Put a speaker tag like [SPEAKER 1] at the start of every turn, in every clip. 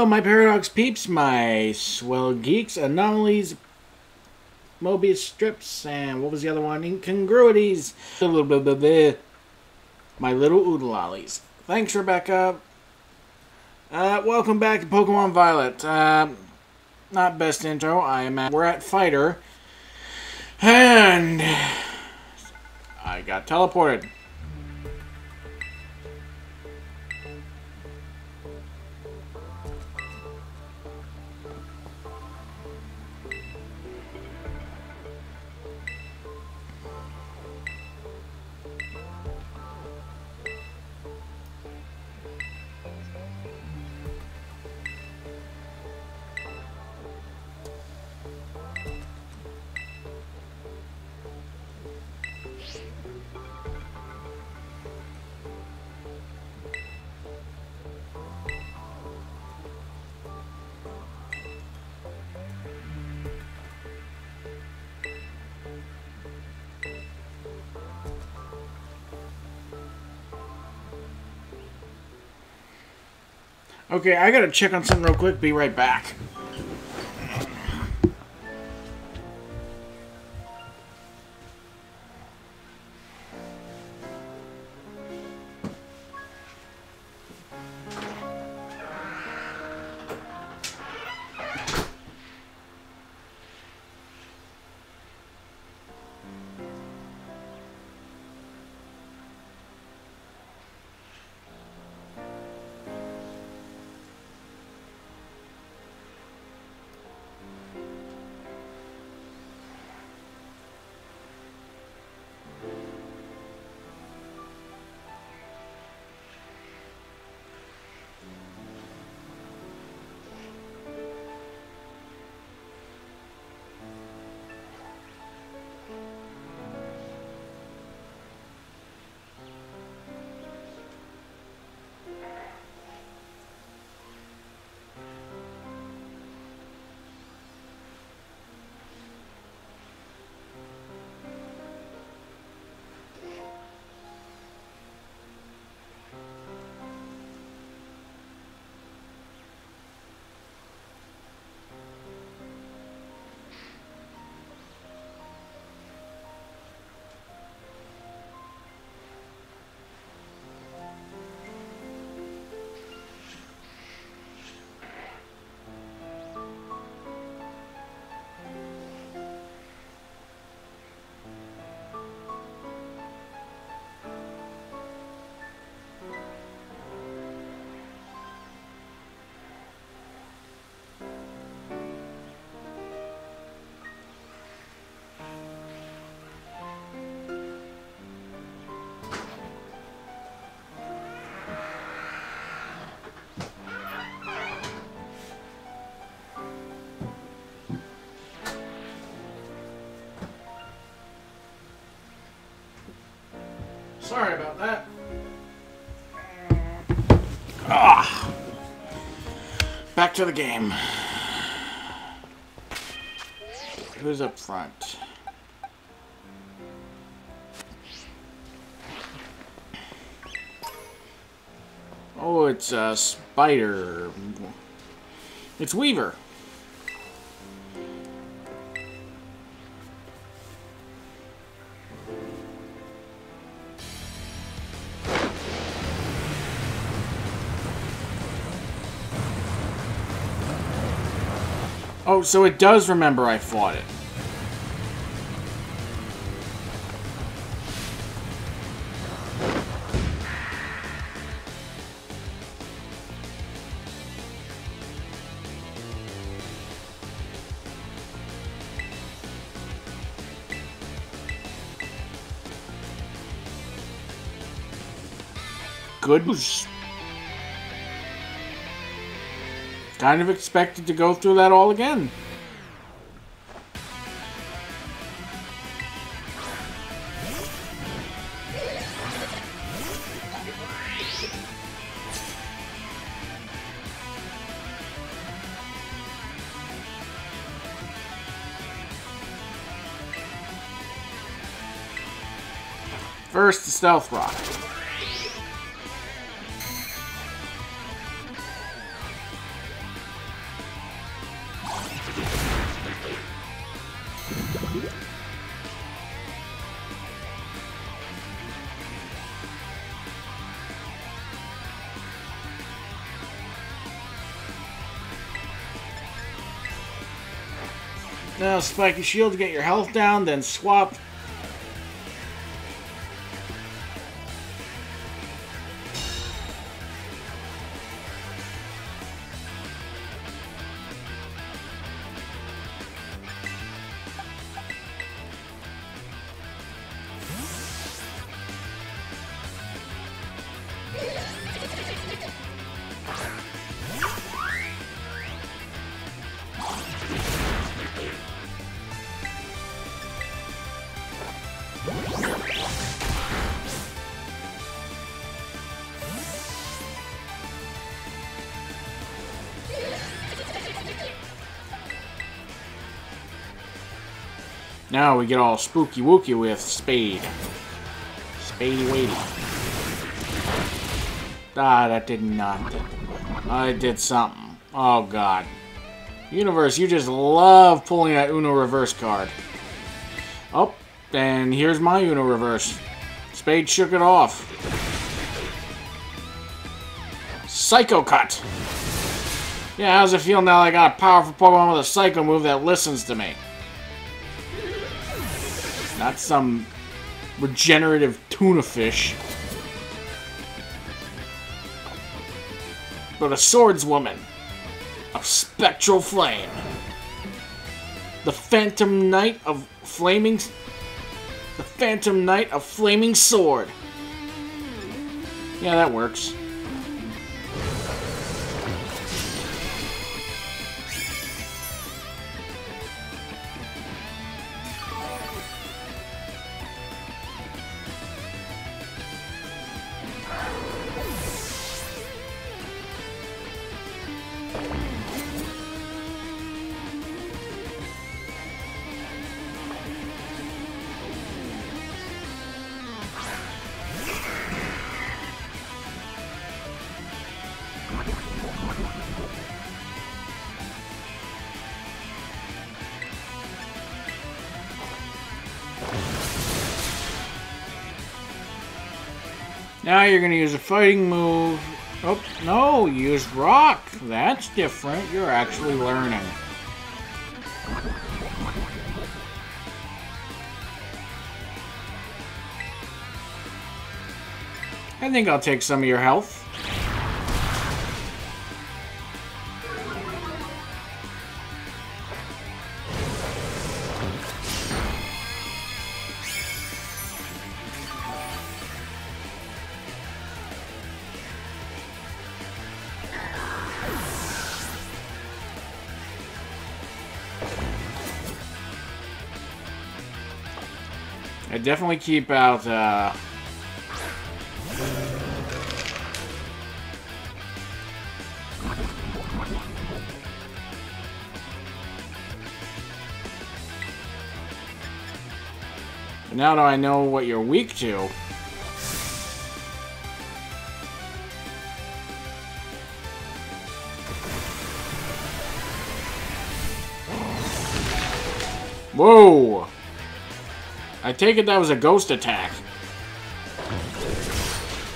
[SPEAKER 1] Hello, my Paradox peeps, my swell geeks, anomalies, Mobius strips, and what was the other one? Incongruities. My little oodalollies. Thanks, Rebecca. Uh, welcome back to Pokemon Violet. Uh, not best intro, I am at, we're at Fighter. And I got teleported. Okay, I gotta check on something real quick. Be right back. Sorry about that. Ah. Back to the game. Who's up front? Oh, it's a uh, spider. It's Weaver. Oh, so it does remember I fought it. Good Kind of expected to go through that all again. First, the Stealth Rock. Your shield to get your health down, then swap. Now we get all spooky wooky with Spade. Spadey weighty. Ah, that did nothing. I did something. Oh god. Universe, you just love pulling that Uno reverse card. Oh, and here's my Uno reverse. Spade shook it off. Psycho Cut! Yeah, how's it feel now I got a powerful Pokemon with a Psycho move that listens to me? Not some regenerative tuna fish. But a swordswoman. A spectral flame. The Phantom Knight of Flaming... The Phantom Knight of Flaming Sword. Yeah, that works. Now you're going to use a fighting move. Oh, no, use rock. That's different. You're actually learning. I think I'll take some of your health. Definitely keep out, uh... Now that I know what you're weak to... Whoa! I take it that was a ghost attack.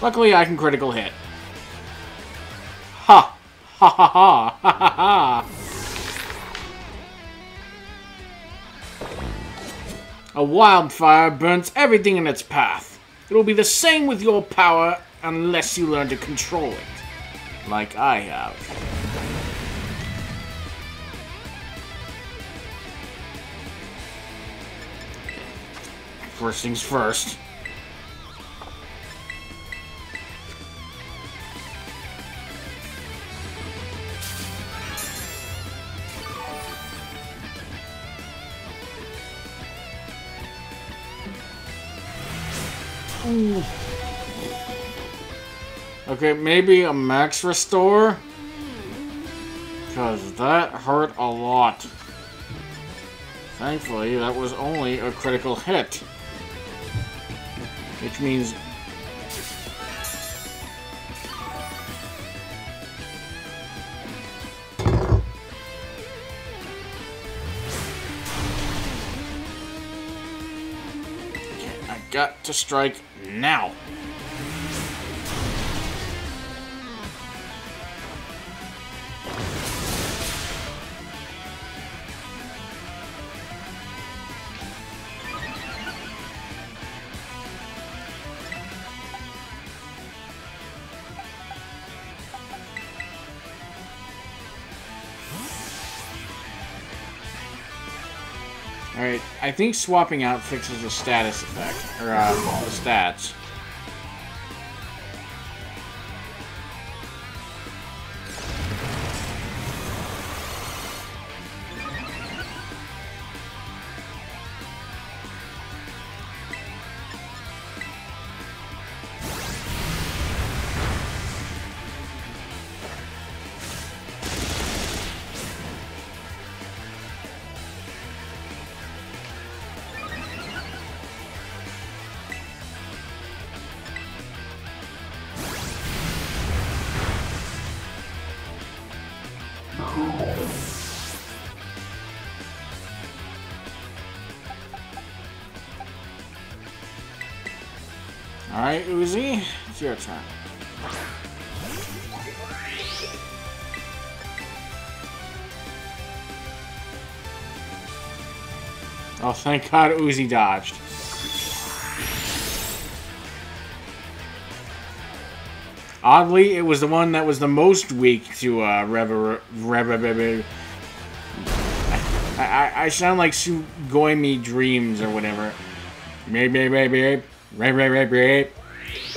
[SPEAKER 1] Luckily, I can critical hit. Ha! Ha ha ha! Ha ha ha! A wildfire burns everything in its path. It will be the same with your power unless you learn to control it. Like I have. First things first. Ooh. Okay, maybe a max restore? Because that hurt a lot. Thankfully, that was only a critical hit. Which means... I got to strike now. I think swapping out fixes the status effect, or uh, the stats. Alright, Uzi, it's your turn. Oh, thank God Uzi dodged. Oddly, it was the one that was the most weak to uh, Rev... Rev... Rev... I, I, I sound like Sugoimi Dreams or whatever. Maybe, maybe, maybe.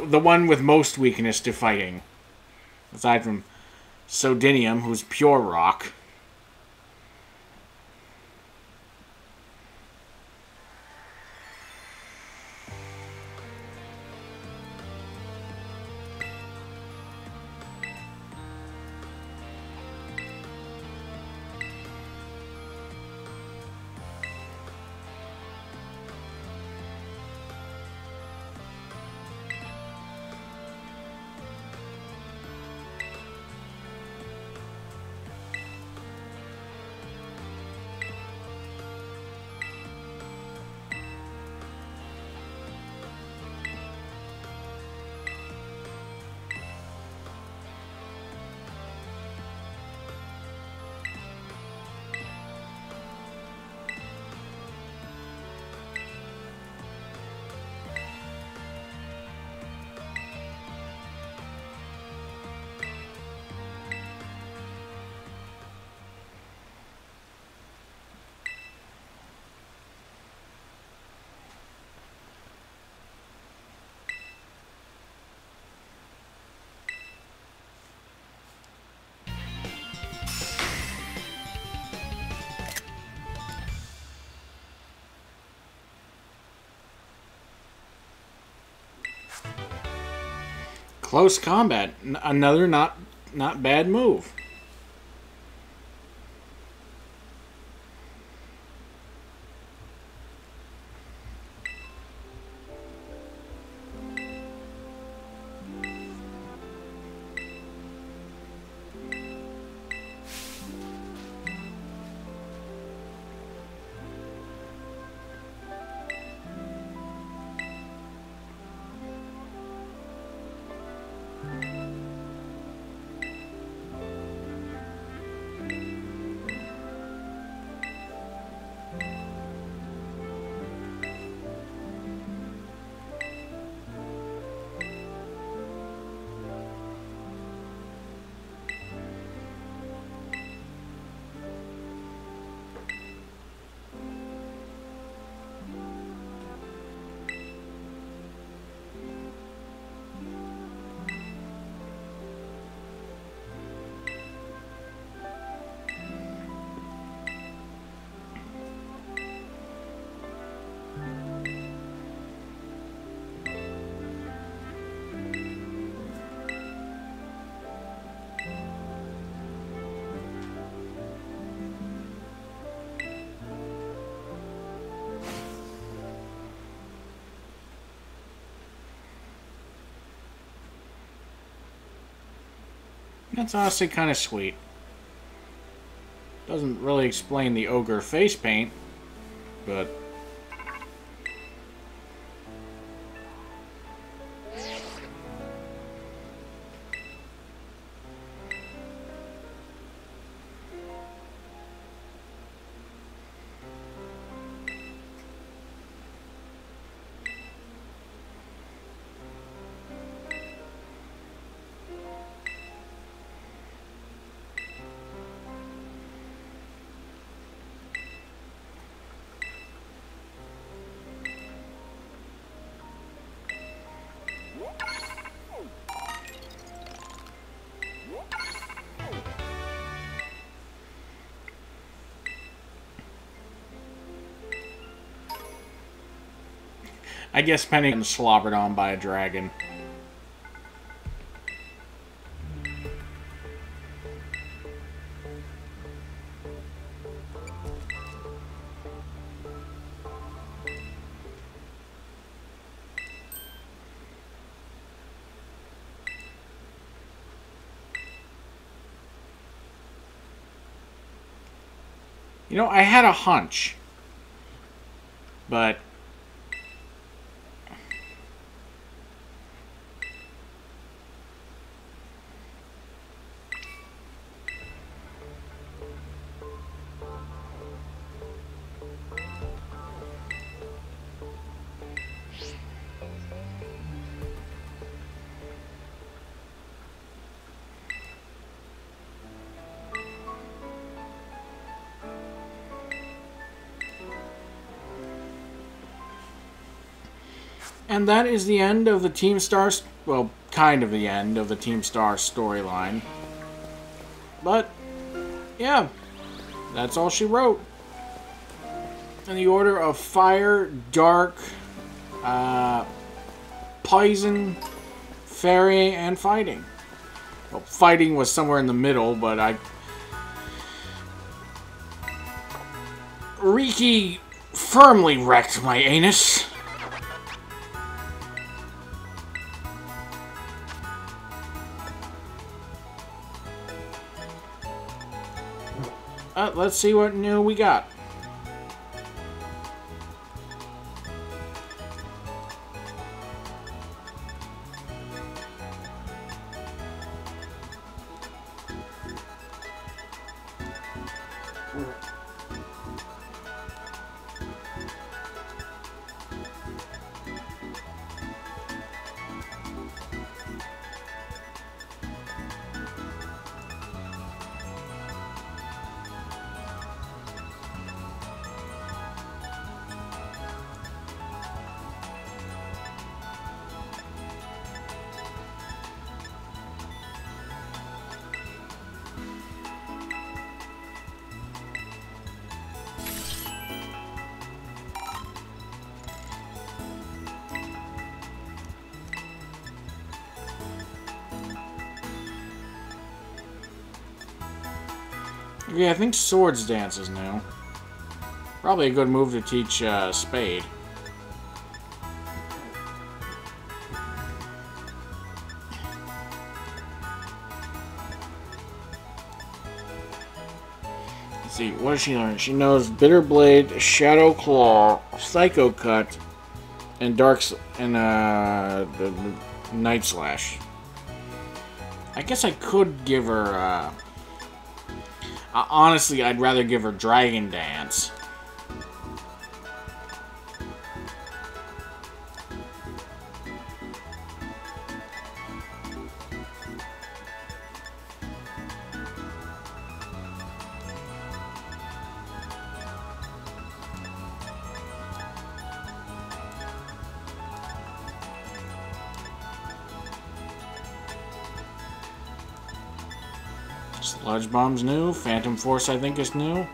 [SPEAKER 1] The one with most weakness to fighting. Aside from Sodinium, who's pure rock. Close combat. N another not not bad move. That's honestly kind of sweet. Doesn't really explain the ogre face paint, but I guess Penny was slobbered on by a dragon. You know, I had a hunch. But And that is the end of the Team Stars, well, kind of the end of the Team Star storyline. But, yeah, that's all she wrote. In the order of fire, dark, uh, poison, fairy, and fighting. Well, fighting was somewhere in the middle, but I... Riki firmly wrecked my anus. Uh, let's see what new we got. Yeah, I think Swords Dance is new. Probably a good move to teach uh, Spade. Let's see, what does she learn? She knows Bitter Blade, Shadow Claw, Psycho Cut, and Dark and uh, the, the Night Slash. I guess I could give her. Uh, uh, honestly, I'd rather give her Dragon Dance. Bomb's new. Phantom Force, I think, is new.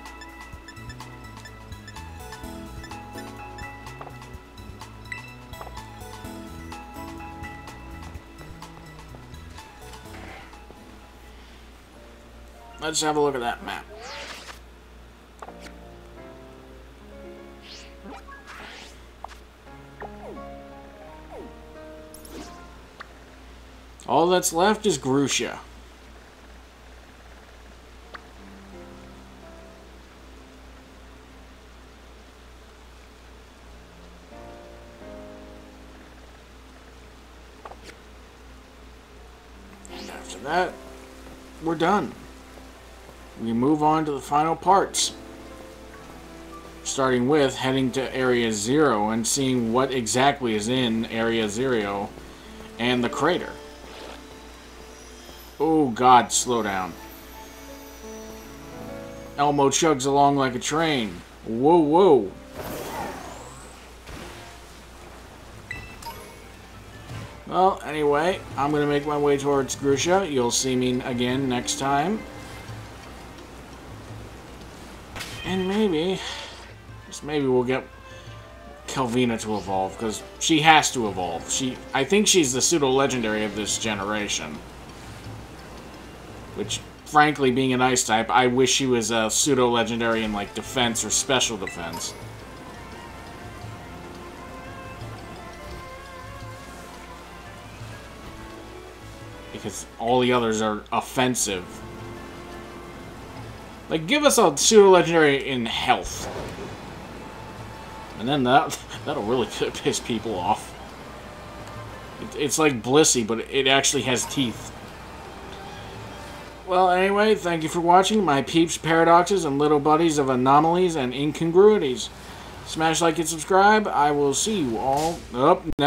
[SPEAKER 1] Let's have a look at that map. All that's left is Grusha. Done. We move on to the final parts. Starting with heading to Area Zero and seeing what exactly is in Area Zero and the crater. Oh god, slow down. Elmo chugs along like a train. Whoa, whoa. Well, anyway, I'm going to make my way towards Grusha. You'll see me again next time. And maybe, just maybe we'll get Calvina to evolve, because she has to evolve. She, I think she's the pseudo-legendary of this generation. Which, frankly, being an ice type, I wish she was a pseudo-legendary in, like, defense or special defense. Because all the others are offensive. Like, give us a pseudo-legendary in health. And then that, that'll really piss people off. It, it's like Blissey, but it actually has teeth. Well, anyway, thank you for watching my peeps, paradoxes, and little buddies of anomalies and incongruities. Smash like and subscribe. I will see you all up next.